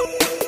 Oh,